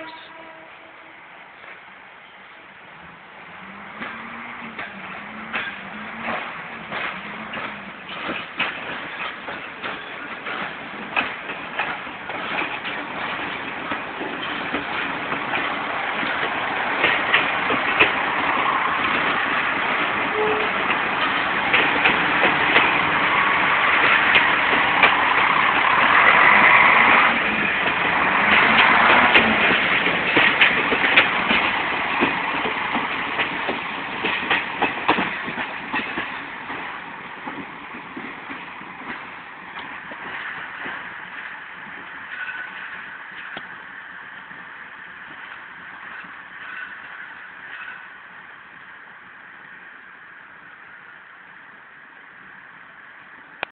books.